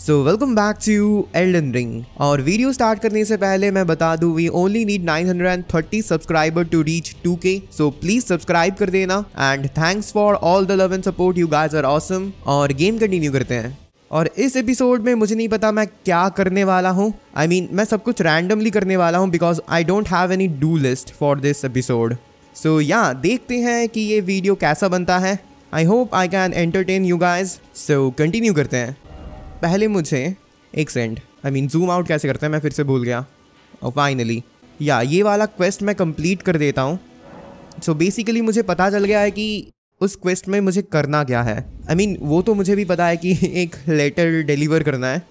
So welcome back to Elden Ring और video start करने से पहले मैं बता दूँ we only need 930 subscriber to reach 2k so please subscribe कर देना. And thanks for all the love and support you guys are awesome और गेम कंटिन्यू करते हैं. और इस एपिसोड में मुझे नहीं पता मैं क्या करने वाला हूँ. आई मीन मैं सब कुछ रैंडमली करने वाला हूँ because I don't have any do list for this episode so yeah देखते हैं कि ये वीडियो कैसा बनता है. I hope I can entertain you guys so continue करते हैं. पहले मुझे एक send I mean zoom out कैसे करते हैं मैं फिर से भूल गया। और फाइनली या ये वाला क्वेस्ट मैं कंप्लीट कर देता हूँ। सो बेसिकली मुझे पता चल गया है कि उस क्वेस्ट में मुझे करना क्या है। आई I मीन mean, वो तो मुझे भी पता है कि एक लेटर डिलीवर करना है।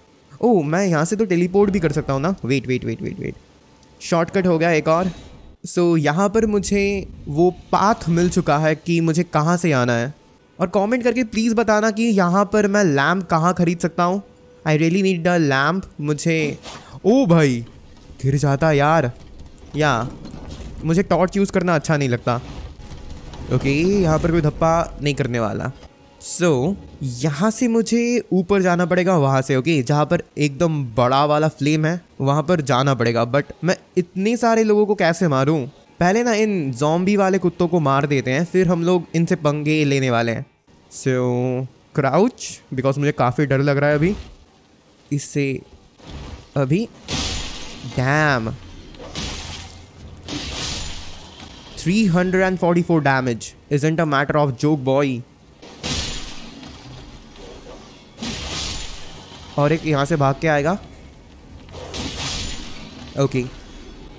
ओह मैं यहाँ से तो टेलीपोर्ट भी कर सकता हूँ ना। Wait wait wait wait wait shortcut हो गया एक और। सो so, यहाँ पर मुझे वो पाथ मिल चुका है कि मुझे कहाँ से आना है। और कमेंट करके प्लीज़ बताना कि यहाँ पर मैं लैम्प कहाँ ख़रीद सकता हूँ? I really need the lamp मुझे। ओ भाई गिर जाता यार। या मुझे टॉर्च यूज़ करना अच्छा नहीं लगता। ओके यहाँ पर कोई धप्पा नहीं करने वाला। सो so, यहाँ से मुझे ऊपर जाना पड़ेगा वहाँ से ओके okay? जहाँ पर एकदम बड़ा वाला फ्लेम है वहाँ पर जाना पड़ेगा। बट मैं इतने सारे लोगों को कैसे मारूँ? पहले ना इन जॉम्बी वाले कुत्तों को मार देते हैं फिर हम लोग इनसे पंगे लेने वाले हैं। सो क्राउच बिकॉज़ मुझे काफ़ी डर लग रहा है अभी। इससे, अभी damn 344 damage isn't a matter of joke, boy और एक यहाँ से भाग के आएगा। ओके.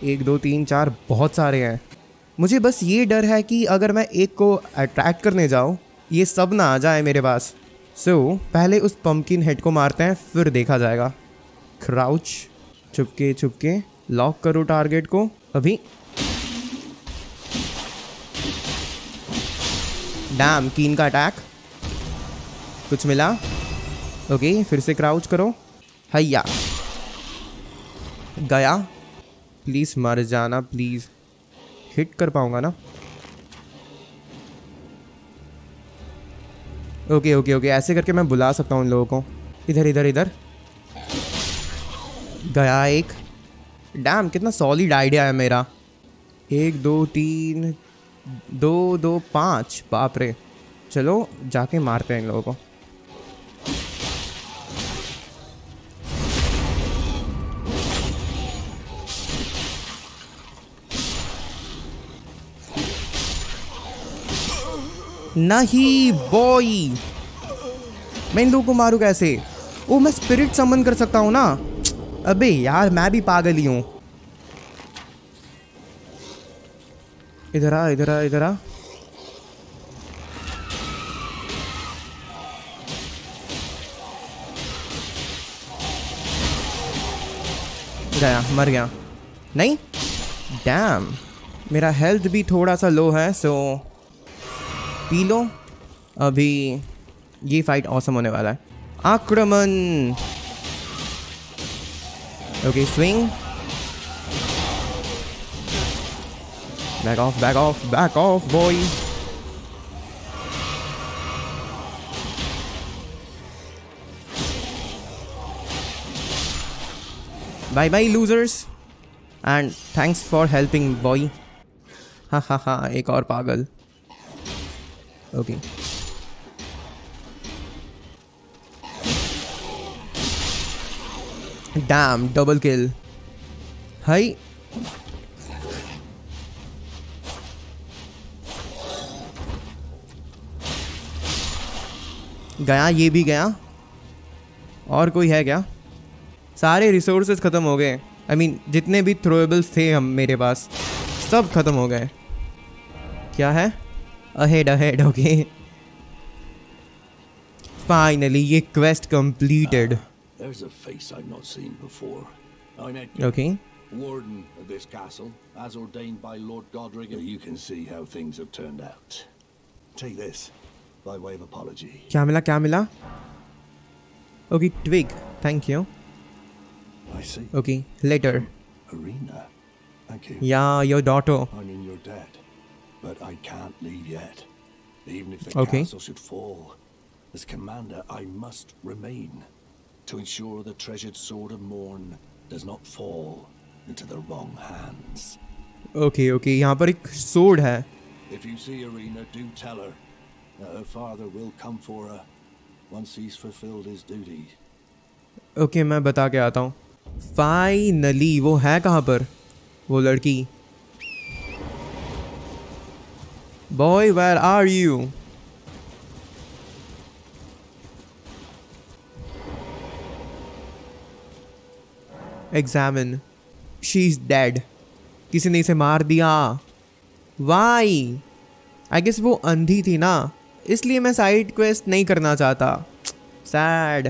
एक, दो, तीन, चार, बहुत सारे हैं। मुझे बस ये डर है कि अगर मैं एक को अट्रैक्ट करने जाऊँ ये सब ना आ जाए मेरे पास। सो so, पहले उस पम्पकिन हेड को मारते हैं फिर देखा जाएगा। क्राउच छुपके छुपके लॉक करो टारगेट को। अभी। डैम कीन का अटैक कुछ मिला। ओके फिर से क्राउच करो। हैया। गया। प्लीज़ मर जाना प्लीज़ हिट कर पाऊँगा ना। ओके ओके ओके, ऐसे करके मैं बुला सकता हूँ उन लोगों को। इधर इधर इधर। गया एक। डैम कितना सॉलिड आइडिया है मेरा। एक, दो, तीन, दो दो, पाँच। बाप रे। चलो, जाके मारते हैं इन लोगों को। नहीं बॉय मैं इन लोगों को मारू कैसे? ओ, मैं स्पिरिट समन कर सकता हूँ ना? अबे यार, मैं भी पागल ही हूँ। इधर आ इधर आ इधर आ। गया मर गया। नहीं? डैम मेरा हेल्थ भी थोड़ा सा लो है सो पी लो। अभी ये फाइट औसम होने वाला है। आक्रमण। Okay swing back off back off back off boy bye bye losers and thanks for helping boy हाँ हाँ हाँ एक और पागल। Okay. Damn, double kill. हाई गया ये भी गया। और कोई है क्या? सारे रिसोर्सेज ख़त्म हो गए। आई मीन जितने भी थ्रोएबल्स थे हम मेरे पास सब ख़त्म हो गए। क्या है? Ahead ahead okay? Finally ye quest completed. There's a face i've not seen before. I'm Edgar, okay. Warden of this castle as ordained by lord godric you can see how things have turned out. Take this by way of apology. Kya mila kya mila okay twig thank you. I see. Okay later. Arena. Thank you. Yeah your daughter. I mean you're dead but I can't leave yet. Even if the okay. castle should fall, as commander, I must remain. to ensure the treasured sword of Morn does not fall into the wrong hands. Okay okay यहाँ पर एक सोड है If you see Arena, do tell her that her father will come for her once he's fulfilled his duties. Okay मैं बता के आता हूँ फाइनली वो है कहाँ पर वो लड़की Boy where are you examine she is dead किसी ने इसे मार दिया? वाई आई गेस वो अंधी थी ना। इसलिए मैं साइड क्वेस्ट नहीं करना चाहता। सैड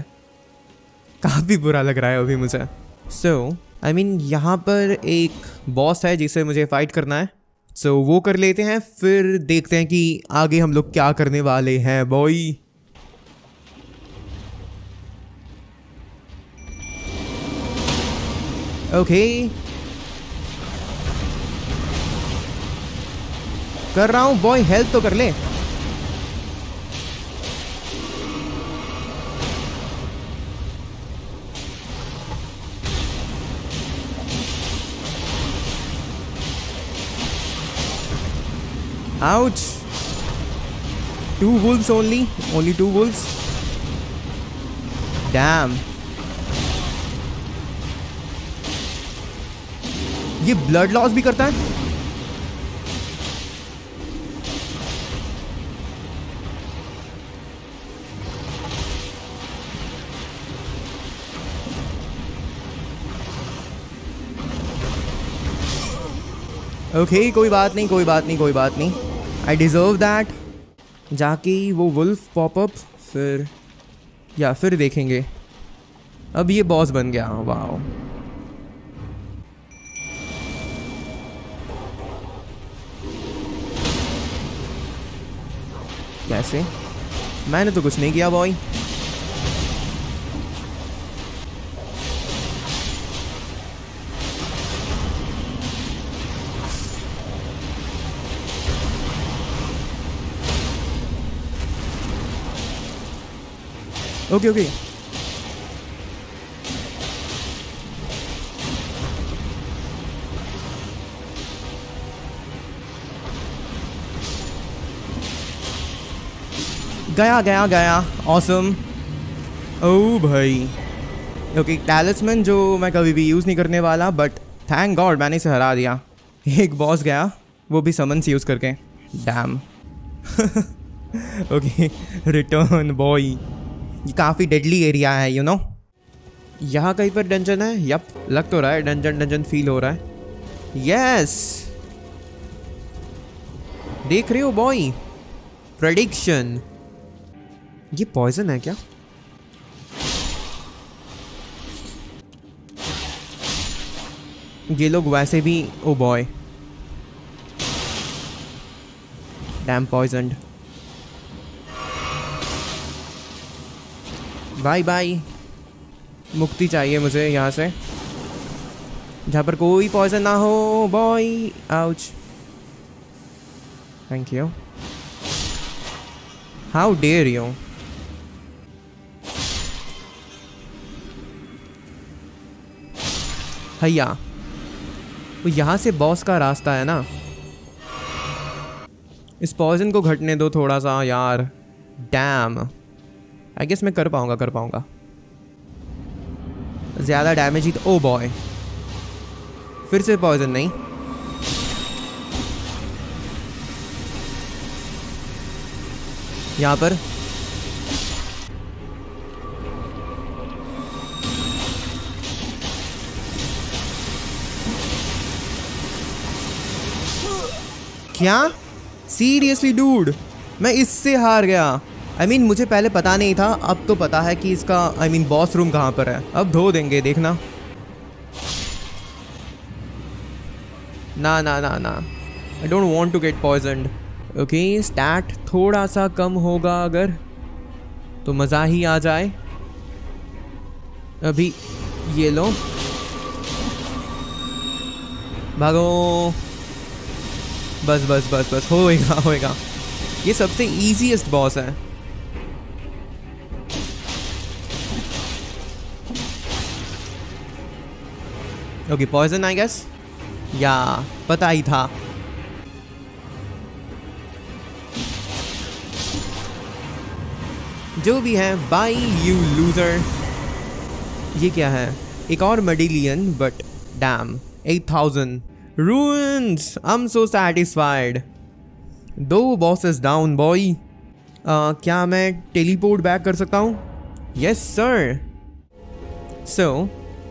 काफ़ी बुरा लग रहा है अभी मुझे। सो आई मीन यहाँ पर एक बॉस है जिसे मुझे फाइट करना है। सो so, वो कर लेते हैं फिर देखते हैं कि आगे हम लोग क्या करने वाले हैं बॉय ओके कर रहा हूँ बॉय हेल्प तो कर ले। Ouch! Two wolves only? Only two wolves? Damn. ये ब्लड लॉस भी करता है ओके okay, कोई बात नहीं कोई बात नहीं कोई बात नहीं आई डिज़र्व दैट जाके वो वुल्फ पॉपअप फिर, या फिर देखेंगे। अब ये बॉस बन गया। वाह कैसे? मैंने तो कुछ नहीं किया बॉय ओके ओके गया गया गया. ऑसम ओ भाई. ओके टैलिसमैन जो मैं कभी भी यूज़ नहीं करने वाला बट थैंक गॉड मैंने इसे हरा दिया. एक बॉस गया, वो भी समन्स यूज़ करके. डैम ओके रिटर्न बॉय काफ़ी डेडली एरिया है यू नो यहाँ कहीं पर डंजन है? यप लग तो रहा है डंजन डंजन फील हो रहा है। यस देख रहे हो बॉय प्रडिक्शन ये पॉइजन है क्या? ये लोग वैसे भी ओ boy damn poisoned bye bye. मुक्ति चाहिए मुझे यहाँ से। जहाँ पर कोई पॉइजन ना हो boy ouch thank you how dare you हैया वो यहाँ से बॉस का रास्ता है ना? इस पॉइजन को घटने दो थोड़ा सा यार। डैम आई गेस मैं कर पाऊँगा कर पाऊँगा। ज़्यादा डैमेज ही तो ओ बॉय फिर से पॉइजन नहीं? यहाँ पर। क्या? सीरियसली डूड मैं इससे हार गया। आई I मीन mean, मुझे पहले पता नहीं था अब तो पता है कि इसका आई मीन बॉस रूम कहाँ पर है। अब धो देंगे देखना। ना ना ना ना। I don't want to get poisoned okay stat थोड़ा सा कम होगा अगर तो मज़ा ही आ जाए। अभी ये लो। भागो। बस बस बस बस होएगा होएगा। ये सबसे इजीएस्ट बॉस है। ओके पॉइजन आई गेस या पता ही था। जो भी है बाई यू लूजर ये क्या है? एक और medallion but damn eight thousand runes I am so satisfied दो बॉसेस डाउन बॉय क्या मैं टेलीपोर्ट बैक कर सकता हूँ? यस सर सो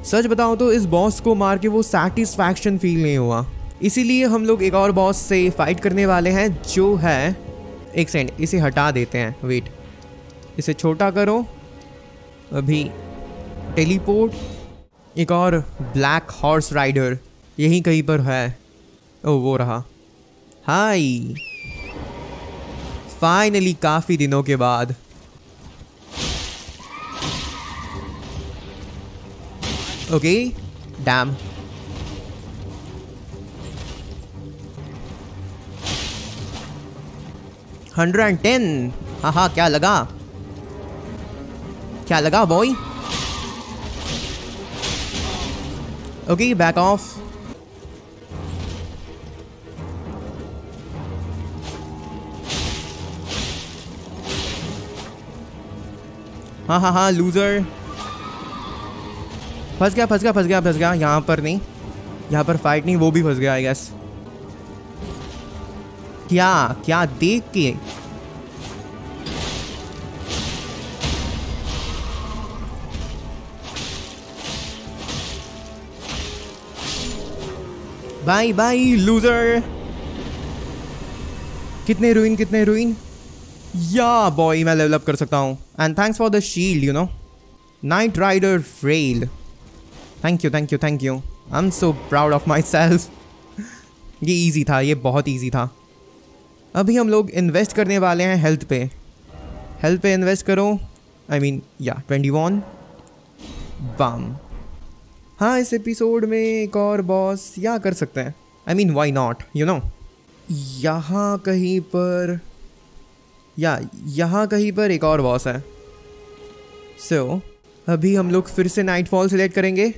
सच बताऊँ तो इस बॉस को मार के वो सेटिस्फैक्शन फील नहीं हुआ। इसीलिए हम लोग एक और बॉस से फाइट करने वाले हैं, जो है, एक सेकंड इसे हटा देते हैं वेट इसे छोटा करो। अभी टेलीपोर्ट एक और ब्लैक हॉर्स राइडर यहीं कहीं पर है। ओ, वो रहा। हाय फाइनली काफ़ी दिनों के बाद। Okay damn hundred and ten हाँ हाँ क्या लगा क्या लगा बॉय ओके बैक ऑफ़ हाँ हाँ हाँ लूज़र फंस गया फंस गया फंस गया फंस गया। यहाँ पर नहीं, यहाँ पर फाइट नहीं, वो भी फंस गया आई गेस क्या क्या देख के? बाय बाय लूजर कितने रुइन कितने रुइन या बॉय मैं लेवल अप कर सकता हूँ। And thanks for the shield you know knight rider frail thank you thank you thank you I am so proud of myself ये ईजी था ये बहुत ईजी था। अभी हम लोग इन्वेस्ट करने वाले हैं हेल्थ पे। हेल्थ पे इन्वेस्ट करो। I mean yeah twenty one bam हाँ इस एपिसोड में एक और बॉस या कर सकते हैं। I mean why not you know यहाँ कहीं पर या यहाँ कहीं पर एक और बॉस है। सो so, अभी हम लोग फिर से नाइट फॉल सिलेक्ट करेंगे।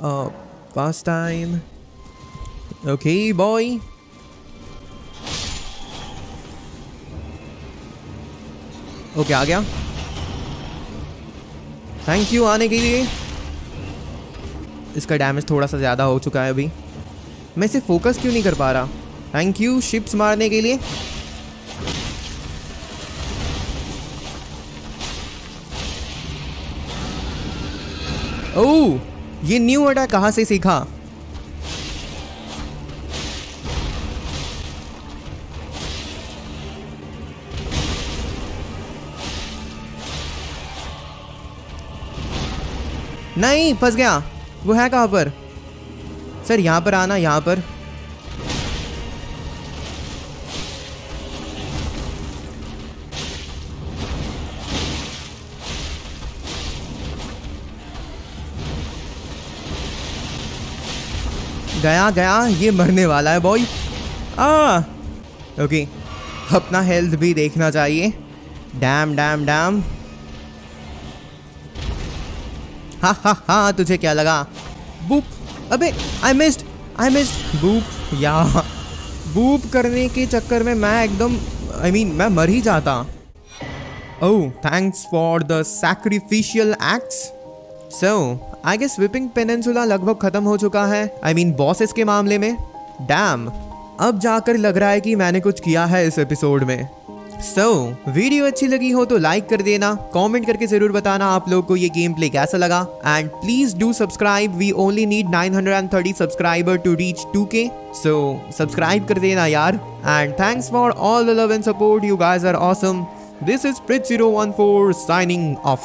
Pass time okay boy okay आ गया। थैंक यू आने के लिए। इसका डैमेज थोड़ा सा ज़्यादा हो चुका है अभी। मैं इसे फोकस क्यों नहीं कर पा रहा? थैंक यू शिप्स मारने के लिए। ओह ये न्यू अटैक कहाँ से सीखा? नहीं, फंस गया। वो है कहाँ पर? सर, यहाँ पर आना, यहाँ पर। गया गया ये मरने वाला है बॉय आ ओके अपना हेल्थ भी देखना चाहिए। डैम डैम डैम हा हा हा तुझे क्या लगा? बूप अबे I missed I missed boop या बूप करने के चक्कर में मैं एकदम आई I मीन mean, मैं मर ही जाता। ओह thanks for the sacrificial acts so I guess Weeping Peninsula लगभग खत्म हो चुका है। आई मीन बॉसेस के मामले में? डैम अब जाकर लग रहा है कि मैंने कुछ किया है इस एपिसोड में। सो so, वीडियो अच्छी लगी हो तो लाइक कर देना। कमेंट करके ज़रूर बताना आप लोग को ये गेम प्ले कैसा लगा। And please do subscribe we only need 930 subscriber to reach 2k so subscribe कर देना यार। And thanks for all the love and support you guys are awesome this is Prit 014 signing off